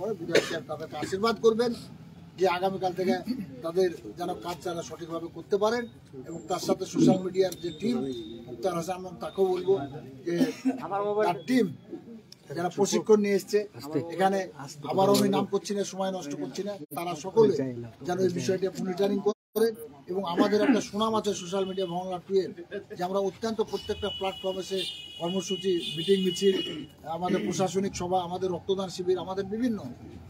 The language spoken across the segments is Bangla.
সাহেব তাদেরকে আশীর্বাদ করবেন যে আগামীকাল থেকে তাদের যেন কাজ তারা সঠিকভাবে করতে পারেন এবং তার সাথে সোশ্যাল মিডিয়ার যে টিম মুক্তার হাসান তাকেও বলব যে তার টিম যারা প্রশিক্ষণ নিয়ে এসছে এখানে আবারও আমি নাম করছি না সময় নষ্ট করছি না তারা সকলে যেন এই বিষয়টা মনিটরিং করে। এবং আমাদের একটা সুনাম আছে সোশ্যাল মিডিয়া বাংলা টু এর যে আমরা অত্যন্ত প্রত্যেকটা প্ল্যাটফর্মে সে কর্মসূচি মিটিং মিছিল, আমাদের প্রশাসনিক সভা, আমাদের রক্তদান শিবির, আমাদের বিভিন্ন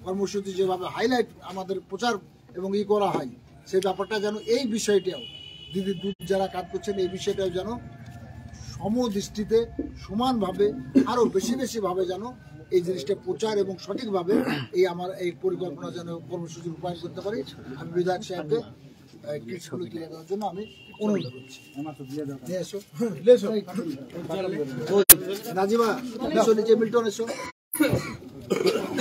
কর্মসূচি যেভাবে হাইলাইট আমাদের প্রচার এবং ই করা হয়, সেই ব্যাপারটা যেন এই বিষয়টাও, দিদি দুধ যারা কাজ করছেন, এই বিষয়টাও যেন সমদৃষ্টিতে সমানভাবে, আরও বেশি বেশি ভাবে যেন এই জিনিসটা প্রচার এবং সঠিকভাবে এই আমার এই পরিকল্পনা যেন কর্মসূচি রূপায়ণ করতে পারি। আমি বিধায়ক সাহেবকে কিটসগুলো তুলে দেওয়ার জন্য আমি অনুরোধ করছি নিয়ে নাজিমা এসো নিচে মিল্টন এসো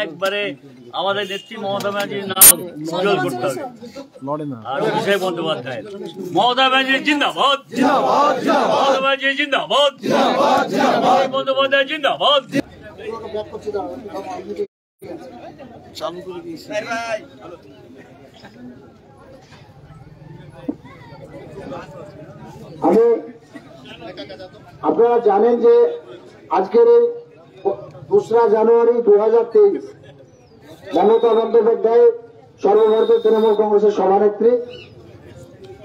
একবারে আমাদের নেত্রী মমতা ব্যানার্জির নাম উজ্জ্বল করতে হবে। আর অভিষেক বন্দ্যোপাধ্যায় মমতা ব্যানার্জি জিন্দাবাদ। মমতা ব্যানার্জি জিন্দাবাদ। বন্দ্যোপাধ্যায় জিন্দাবাদ। পুরোটা ব্যাক করছি আমি আমি আপনারা জানেন যে আজকের দোসরা জানুয়ারি দু হাজার তেইশ, মমতা বন্দ্যোপাধ্যায়, সর্বভারতীয় তৃণমূল কংগ্রেসের সভানেত্রী,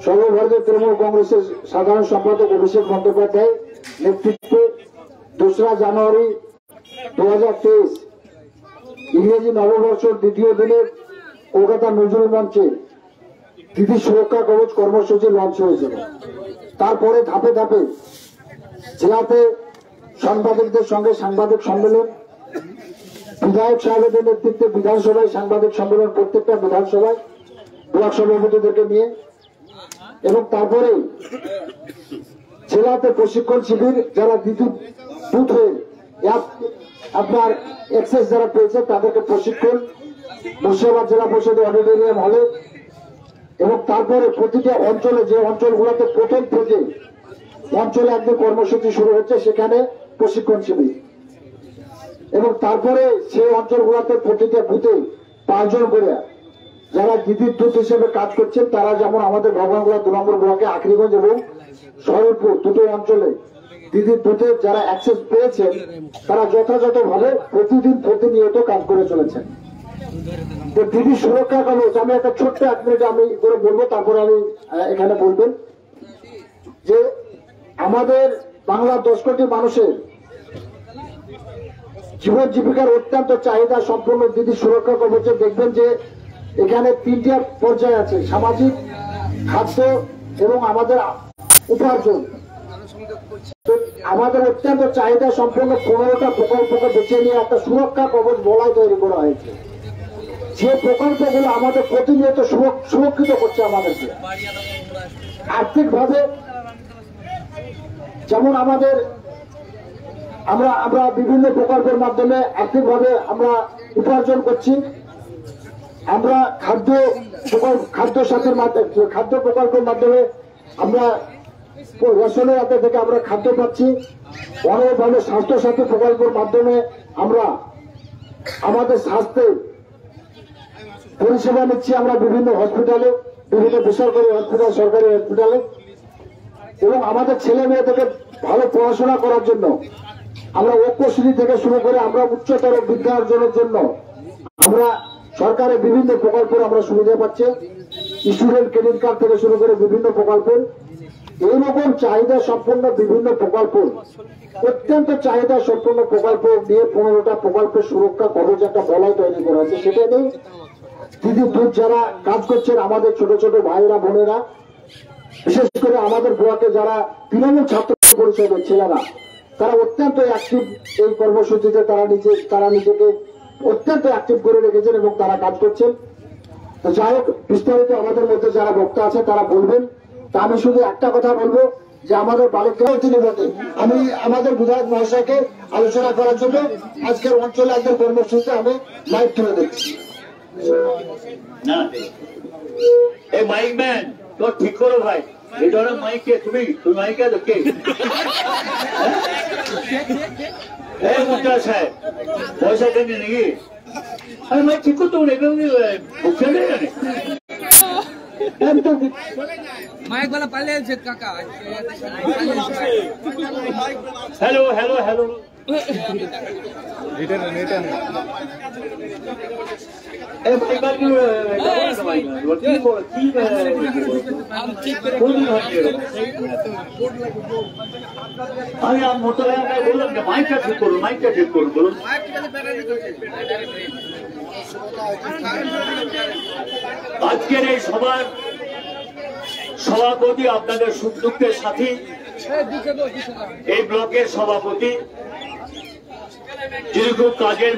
সর্বভারতীয় তৃণমূল কংগ্রেসের সাধারণ সম্পাদক অভিষেক বন্দ্যোপাধ্যায় নেতৃত্বে দোসরা জানুয়ারি দু হাজার তেইশ, ইংরেজি নববর্ষর দ্বিতীয় দিনে কলকাতা নজরুল মঞ্চে দিদি সুরক্ষা কবচ কর্মসূচি লঞ্চ হয়েছিল। তারপরে ধাপে ধাপে জেলাতে সাংবাদিকদের সঙ্গে সাংবাদিক সম্মেলন। বিধায়ক সাহেবদের নেতৃত্বে বিধানসভায় সাংবাদিক সম্মেলন প্রত্যেকটা বিধানসভায় ব্লক সভাপতিদেরকে নিয়ে। এবং তারপরে জেলাতে প্রশিক্ষণ শিবির, যারা বিদ্যুৎ বুথ হয়ে আপনার এক্সেস যারা পেয়েছে, তাদেরকে প্রশিক্ষণ। মুর্শিদাবাদ জেলা পরিষদের অডিটোরিয়াম হলে এবং তারপরে প্রতিটা অঞ্চলে যে অঞ্চলগুলোতে প্রথম থেকে অঞ্চলে একদিন কর্মসূচি শুরু হচ্ছে, সেখানে প্রশিক্ষণ শিবির। এবং তারপরে সেই অঞ্চলগুলোতে প্রতিটা বুথে পাঁচজন করে যারা দিদির দূত হিসেবে কাজ করছেন, তারা যেমন আমাদের ভগবানগুলা দু নম্বর ব্লকে, আখরিগঞ্জ এবং শহরপুর দুটো অঞ্চলে দিদির দূতে যারা অ্যাক্সেস পেয়েছেন, তারা যথাযথভাবে প্রতিদিন প্রতিনিয়ত কাজ করে চলেছেন। তো দিদি, সুরক্ষা কবচ আমি একটা ছোট্ট এক মিনিট আমি করে বলব, তারপরে আমি এখানে বলবেন যে আমাদের বাংলার দশ কোটি মানুষের জীবন জীবিকার অত্যন্ত চাহিদা সম্পূর্ণ দিদি সুরক্ষা কবচে। দেখবেন যে এখানে তিনটি পর্যায়ে আছে, সামাজিক, খাদ্য এবং আমাদের উপার্জন। আমাদের অত্যন্ত চাহিদা সম্পূর্ণ পনেরোটা প্রকল্পকে বেছে নিয়ে একটা সুরক্ষা কবচ বলয় তৈরি করা হয়েছে। যে প্রকল্পগুলো আমাদের প্রতিনিয়ত সুরক্ষিত করছে আমাদেরকে। আর্থিকভাবে যেমন আমাদের আমরা আমরা বিভিন্ন প্রকল্পের মাধ্যমে আর্থিকভাবে আমরা উপার্জন করছি। আমরা খাদ্য খাদ্য সাথের মাধ্যমে, খাদ্য প্রকল্পের মাধ্যমে আমরা রেশনের হাতে থেকে আমরা খাদ্য পাচ্ছি। অনেকভাবে স্বাস্থ্য সাথী প্রকল্পের মাধ্যমে আমরা আমাদের স্বাস্থ্যে পরিষেবা নিচ্ছি আমরা বিভিন্ন হসপিটালে, বিভিন্ন বেসরকারি হসপিটাল, সরকারি হসপিটালে। এবং আমাদের ছেলে মেয়েদেরকে ভালো পড়াশোনা করার জন্য আমরা ঐক্যশ্রী থেকে শুরু করে আমরা উচ্চতর বিদ্যা অর্জনের জন্য আমরা সরকারের বিভিন্ন প্রকল্পের আমরা সুবিধা পাচ্ছি। স্টুডেন্ট ক্রেডিট কার্ড থেকে শুরু করে বিভিন্ন প্রকল্পের এইরকম চাহিদা সম্পন্ন বিভিন্ন প্রকল্প, অত্যন্ত চাহিদা সম্পন্ন প্রকল্প নিয়ে পনেরোটা প্রকল্পের সুরক্ষা কবচ একটা বলয় তৈরি করা হয়েছে। সেটা নেই দিদি দুধ যারা কাজ করছেন, আমাদের ছোট ছোট ভাইরা বোনেরা, বিশেষ করে আমাদের ব্লকে যারা তৃণমূল ছাত্র পরিষদের ছেলেরা তারা অত্যন্ত অ্যাক্টিভ এই কর্মসূচিতে তারা নিজে, তারা নিজেকে অত্যন্ত অ্যাক্টিভ করে রেখেছেন এবং তারা কাজ করছেন। তো যাই হোক, বিস্তারিত আমাদের মধ্যে যারা বক্তা আছে, তারা বলবেন। তা আমি শুধু একটা কথা বলব, যে আমাদের বালিকা তিনি বটে আমি আমাদের বিধায়ক মহাশয়কে আলোচনা করার জন্য আজকের অঞ্চলে একজন কর্মসূচিতে আমি লাইভ তুলে দিচ্ছি। এই মাইক ম্যান তো ঠিক করো ভাই। এটা হলো মাইকে তুমি তুমি মাইকে আছো কে এই মুদ্রা সাহেব পয়সা কেনে নাকি আরে মাই ঠিক করতে হবে এবং মাইক বলা পালে কাকা হ্যালো হ্যালো হ্যালো এটা এটা আমি বললাম যে মাইকটা ঠিক করুন মাইকটা ঠিক করুন আজকের এই সভার সভাপতি আপনাদের সুখ দুঃখের সাথী এই ব্লকের সভাপতি যিনি খুব কাজের